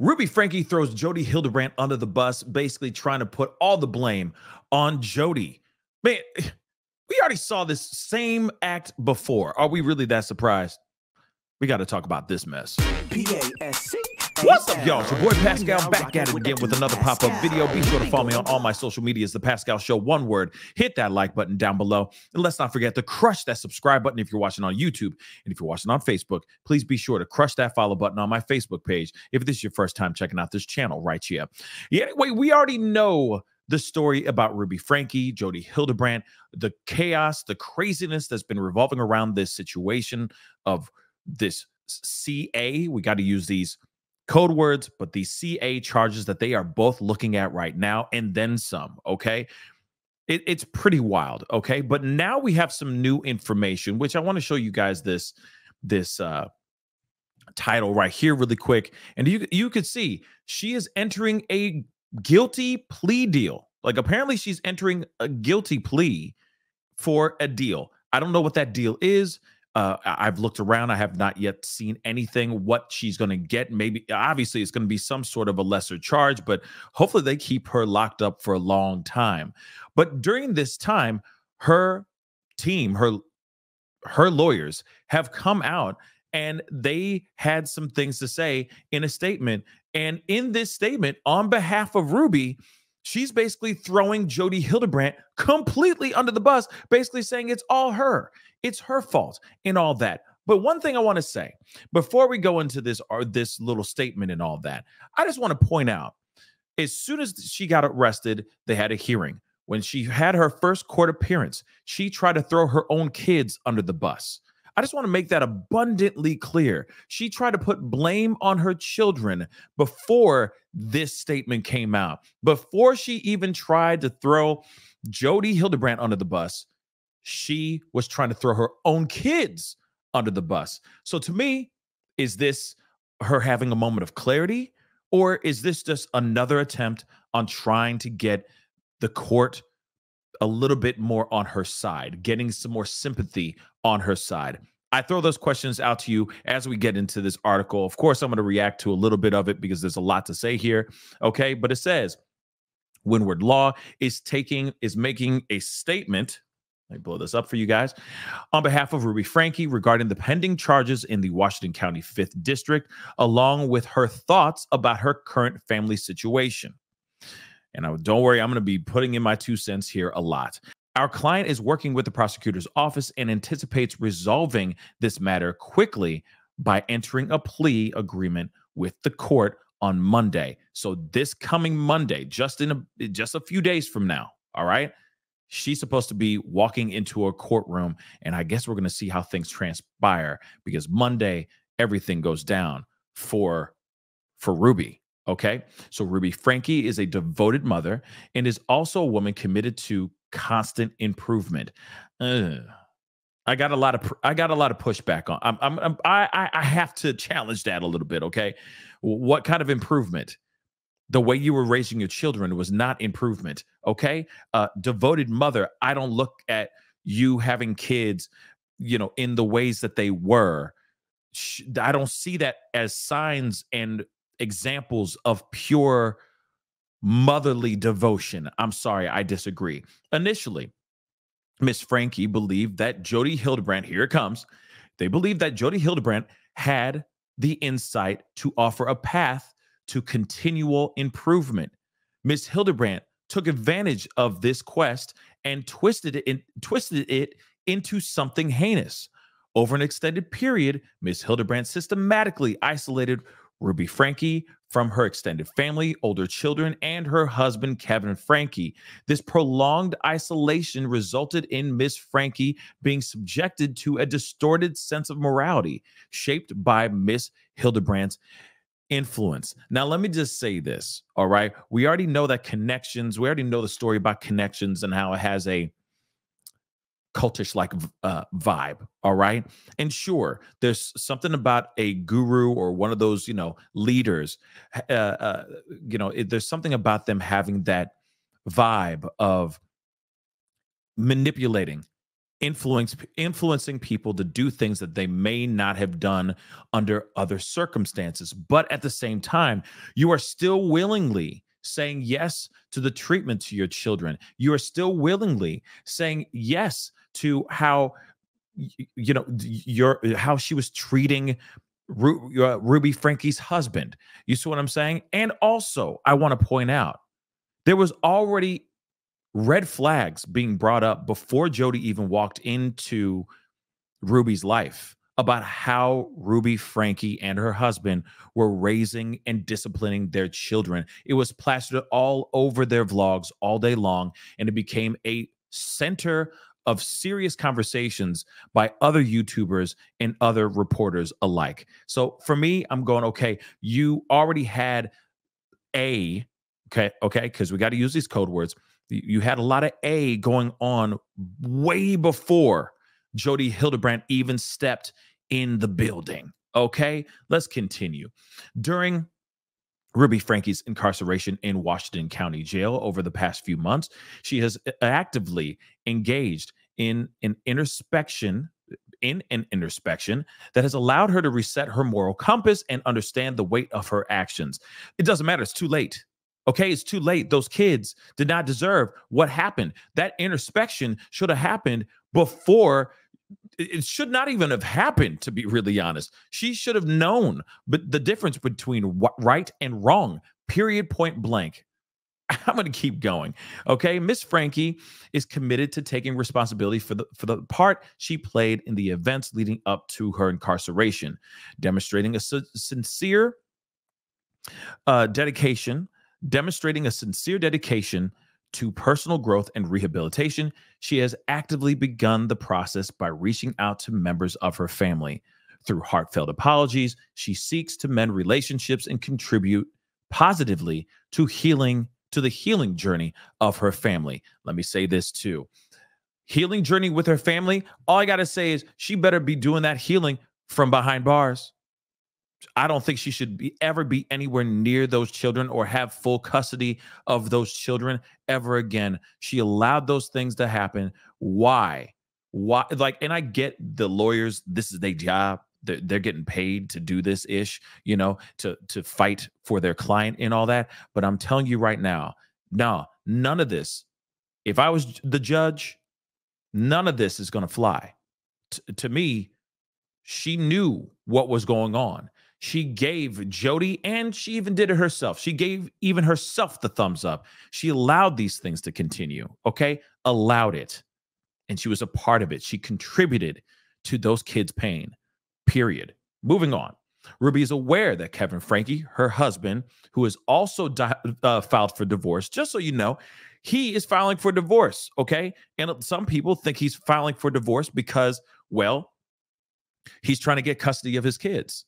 Ruby Franke throws Jodi Hildebrandt under the bus, basically trying to put all the blame on Jodi. Man, we already saw this same act before. Are we really that surprised? We got to talk about this mess. P-A-S-C. What's up, y'all? It's your boy Pascal back at it again with another pop up video. Be sure to follow me on all my social medias, The Pascal Show. One word, hit that like button down below. And let's not forget to crush that subscribe button if you're watching on YouTube. And if you're watching on Facebook, please be sure to crush that follow button on my Facebook page if this is your first time checking out this channel right here. Yeah, anyway, we already know the story about Ruby Franke, Jodi Hildebrandt, the chaos, the craziness that's been revolving around this situation of this CA. We got to use these code words, but the CA charges that they are both looking at right now, and then some. Okay. It, it's pretty wild. Okay. But now we have some new information, which I want to show you guys this, this, uh, title right here really quick and you you could see she is entering a guilty plea deal like apparently she's entering a guilty plea for a deal i don't know what that deal is uh, I've looked around. I have not yet seen anything what she's going to get. Maybe, obviously, it's going to be some sort of a lesser charge, but hopefully they keep her locked up for a long time. But during this time, her team, her her lawyers have come out and they had some things to say in a statement. And in this statement, on behalf of Ruby, she's basically throwing Jodi Hildebrandt completely under the bus, basically saying it's all her. It's her fault and all that. But one thing I want to say before we go into this or this little statement and all that, I just want to point out as soon as she got arrested, they had a hearing. When she had her first court appearance, she tried to throw her own kids under the bus. I just want to make that abundantly clear. She tried to put blame on her children before this statement came out. Before she even tried to throw Jodi Hildebrandt under the bus, she was trying to throw her own kids under the bus. So to me, is this her having a moment of clarity or is this just another attempt on trying to get the court a little bit more on her side, getting some more sympathy on her side? I throw those questions out to you as we get into this article. Of course, I'm going to react to a little bit of it because there's a lot to say here. Okay. But it says Winward Law is taking, is making a statement let me blow this up for you guys. On behalf of Ruby Franke regarding the pending charges in the Washington County 5th District, along with her thoughts about her current family situation. And I, don't worry, I'm going to be putting in my two cents here a lot. Our client is working with the prosecutor's office and anticipates resolving this matter quickly by entering a plea agreement with the court on Monday. So this coming Monday, just in a just a few days from now, all right? she's supposed to be walking into a courtroom and i guess we're going to see how things transpire because monday everything goes down for for ruby okay so ruby Franke is a devoted mother and is also a woman committed to constant improvement Ugh. i got a lot of i got a lot of pushback on I'm, I'm, I'm i i have to challenge that a little bit okay what kind of improvement the way you were raising your children was not improvement. Okay. Uh, devoted mother, I don't look at you having kids, you know, in the ways that they were. I don't see that as signs and examples of pure motherly devotion. I'm sorry, I disagree. Initially, Miss Franke believed that Jodi Hildebrandt, here it comes, they believed that Jodi Hildebrandt had the insight to offer a path to continual improvement. Miss Hildebrandt took advantage of this quest and twisted it in, twisted it into something heinous. Over an extended period, Miss Hildebrandt systematically isolated Ruby Franke from her extended family, older children, and her husband, Kevin Franke. This prolonged isolation resulted in Miss Franke being subjected to a distorted sense of morality shaped by Miss Hildebrandt's influence. Now, let me just say this. All right. We already know that ConneXions, we already know the story about ConneXions and how it has a cultish like uh, vibe. All right. And sure, there's something about a guru or one of those, you know, leaders. Uh, uh, you know, it, there's something about them having that vibe of manipulating influence influencing people to do things that they may not have done under other circumstances but at the same time you are still willingly saying yes to the treatment to your children you are still willingly saying yes to how you know your how she was treating Ru- uh, Ruby Franke's husband you see what I'm saying and also I want to point out there was already red flags being brought up before Jodi even walked into Ruby's life about how Ruby Franke and her husband were raising and disciplining their children. It was plastered all over their vlogs all day long, and it became a center of serious conversations by other YouTubers and other reporters alike. So for me, I'm going, okay, you already had a, okay, okay, because we got to use these code words you had a lot of A going on way before Jodi Hildebrandt even stepped in the building. Okay, let's continue. During Ruby Franke's incarceration in Washington County Jail over the past few months, she has actively engaged in an introspection in an introspection that has allowed her to reset her moral compass and understand the weight of her actions. It doesn't matter, it's too late. Okay, it's too late. Those kids did not deserve what happened. That introspection should have happened before. It should not even have happened, to be really honest. She should have known but the difference between right and wrong, period, point blank. I'm going to keep going. Okay, Miss Franke is committed to taking responsibility for the for the part she played in the events leading up to her incarceration, demonstrating a sincere uh, dedication Demonstrating a sincere dedication to personal growth and rehabilitation, she has actively begun the process by reaching out to members of her family. Through heartfelt apologies, she seeks to mend relationships and contribute positively to healing to the healing journey of her family. Let me say this too. Healing journey with her family, all I got to say is she better be doing that healing from behind bars. I don't think she should be ever be anywhere near those children or have full custody of those children ever again. She allowed those things to happen. Why? Why? Like, and I get the lawyers. This is their job. They're, they're getting paid to do this ish, you know, to to fight for their client and all that. But I'm telling you right now, no, none of this. If I was the judge, none of this is going to fly. T- to me, she knew what was going on she gave Jodi, and she even did it herself. She gave even herself the thumbs up. She allowed these things to continue. Okay. Allowed it. And she was a part of it. She contributed to those kids' pain, period. Moving on. Ruby is aware that Kevin Franke, her husband, who is also di- uh, filed for divorce, just so you know, he is filing for divorce. Okay. And some people think he's filing for divorce because, well, he's trying to get custody of his kids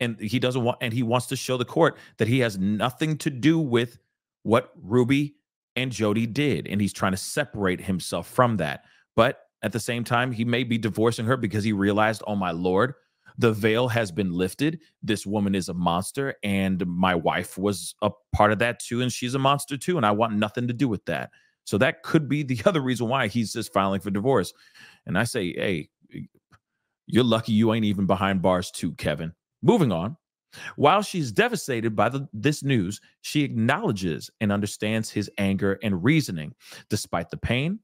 and he doesn't want and he wants to show the court that he has nothing to do with what Ruby and Jodi did and he's trying to separate himself from that but at the same time he may be divorcing her because he realized oh my lord the veil has been lifted this woman is a monster and my wife was a part of that too and she's a monster too and I want nothing to do with that so that could be the other reason why he's just filing for divorce and I say hey you're lucky you ain't even behind bars too Kevin Moving on. While she's devastated by the, this news, she acknowledges and understands his anger and reasoning. Despite the pain,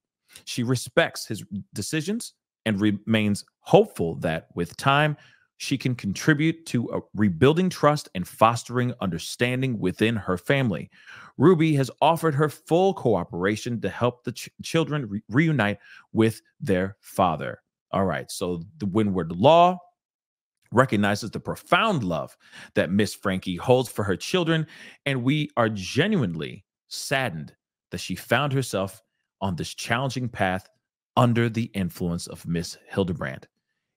she respects his decisions and remains hopeful that with time, she can contribute to uh, rebuilding trust and fostering understanding within her family. Ruby has offered her full cooperation to help the ch- children re- reunite with their father. All right, so the Winward Law recognizes the profound love that Miss Franke holds for her children, and we are genuinely saddened that she found herself on this challenging path under the influence of Miss Hildebrandt.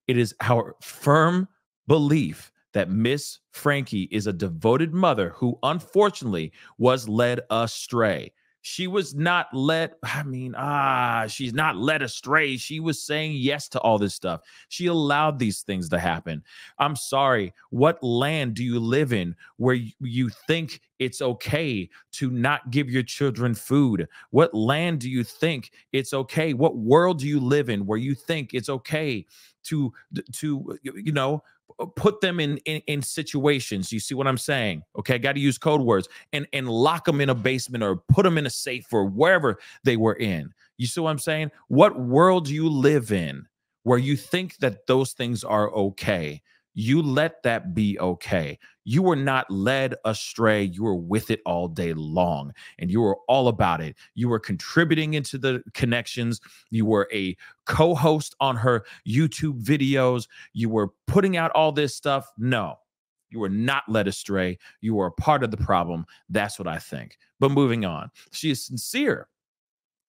It is our firm belief that Miss Franke is a devoted mother who unfortunately was led astray. She was not led, I mean, ah, she's not led astray. She was saying yes to all this stuff. She allowed these things to happen. I'm sorry. What land do you live in where you think it's okay to not give your children food? What land do you think it's okay? What world do you live in where you think it's okay to to you know Uh, put them in, in in situations you see what i'm saying? Okay got to use code words and and lock them in a basement or put them in a safe or wherever they were in. You see what i'm saying? What world do you live in where you think that those things are okay you let that be okay. You were not led astray. You were with it all day long and you were all about it. You were contributing into the ConneXions. You were a co host on her YouTube videos. You were putting out all this stuff. No, you were not led astray. You were a part of the problem. That's what I think. But moving on, she is sincere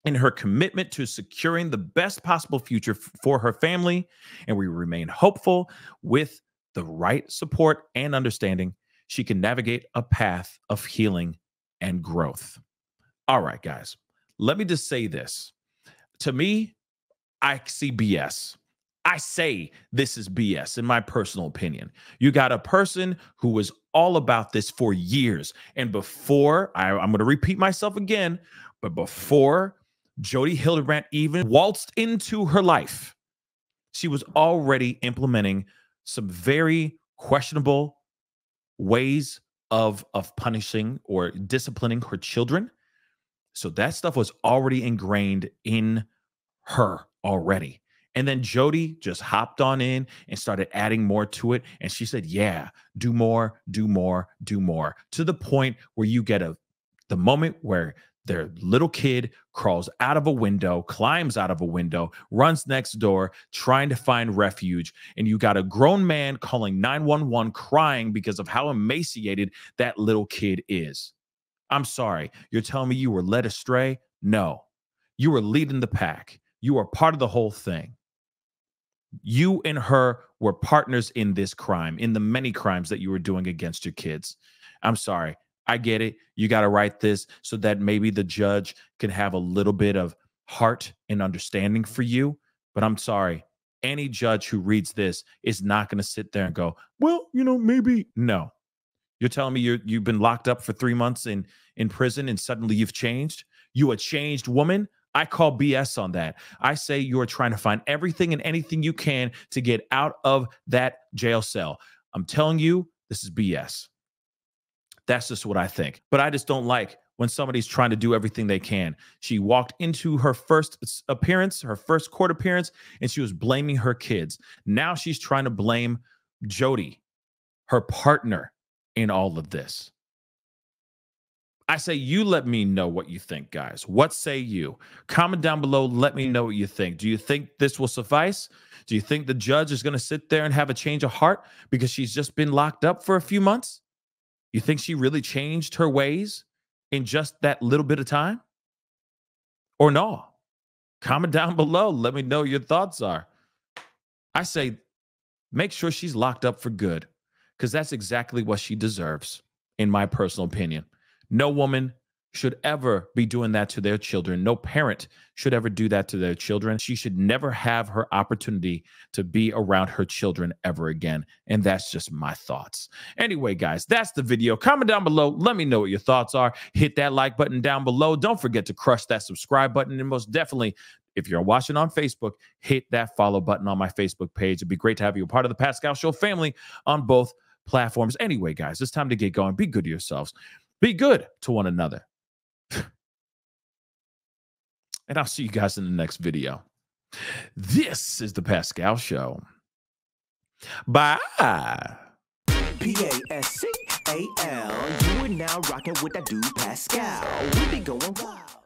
in her commitment to securing the best possible future for her family. And we remain hopeful with the right support and understanding, she can navigate a path of healing and growth. All right, guys, let me just say this. To me, I see BS. I say this is BS in my personal opinion. You got a person who was all about this for years. And before, I, am going to repeat myself again, but before Jodi Hildebrandt even waltzed into her life, she was already implementing some very questionable ways of of punishing or disciplining her children. So that stuff was already ingrained in her already. And then Jodi just hopped on in and started adding more to it. And she said, Yeah, do more, do more, do more, to the point where you get a the moment where their little kid crawls out of a window, climbs out of a window, runs next door, trying to find refuge. And you got a grown man calling 911 crying because of how emaciated that little kid is. I'm sorry. You're telling me you were led astray? No. You were leading the pack. You are part of the whole thing. You and her were partners in this crime, in the many crimes that you were doing against your kids. I'm sorry. I get it. You got to write this so that maybe the judge can have a little bit of heart and understanding for you. But I'm sorry, any judge who reads this is not going to sit there and go, "Well, you know, maybe." No, you're telling me you you've been locked up for three months in in prison and suddenly you've changed. You a changed woman. I call BS on that. I say you are trying to find everything and anything you can to get out of that jail cell. I'm telling you, this is BS. That's just what I think. But I just don't like when somebody's trying to do everything they can. She walked into her first appearance, her first court appearance, and she was blaming her kids. Now she's trying to blame Jodi, her partner, in all of this. I say, you let me know what you think, guys. What say you? Comment down below. Let me know what you think. Do you think this will suffice? Do you think the judge is going to sit there and have a change of heart because she's just been locked up for a few months? You think she really changed her ways in just that little bit of time? Or no? Comment down below. Let me know your thoughts are. I say make sure she's locked up for good because that's exactly what she deserves, in my personal opinion. No woman should ever be doing that to their children. No parent should ever do that to their children. She should never have her opportunity to be around her children ever again. And that's just my thoughts. Anyway, guys, that's the video. Comment down below. Let me know what your thoughts are. Hit that like button down below. Don't forget to crush that subscribe button. And most definitely, if you're watching on Facebook, hit that follow button on my Facebook page. It'd be great to have you a part of the Pascal Show family on both platforms. Anyway, guys, it's time to get going. Be good to yourselves. Be good to one another and I'll see you guys in the next video. This is the Pascal Show. Bye. P A S C A L. You are now rocking with that dude Pascal. We be going wild.